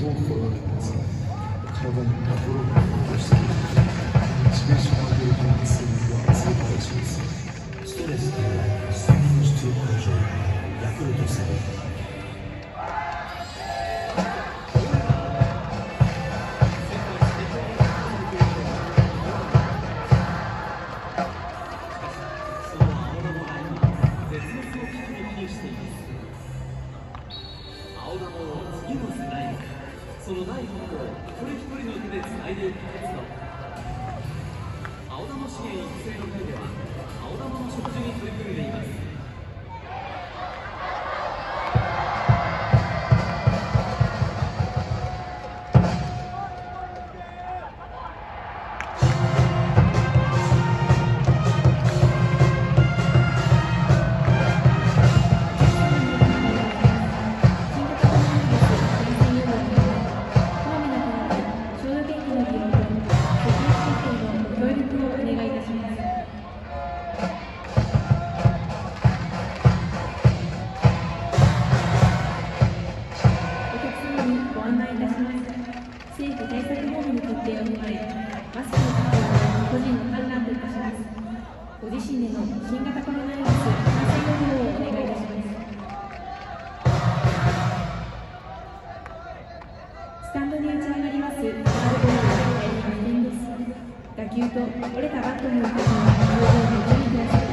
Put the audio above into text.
遠くからです体に心が動してその第一歩を一人一人の手でつないでいく活動。青玉資源育成の会では青玉の食事に取り組んでいます。ご自身での新型コロナウイルス感染予防をお願いいたします。スタンドに打ち上がりますファウルボールは大変危険です。打球と折れたバットの音にご注意ください。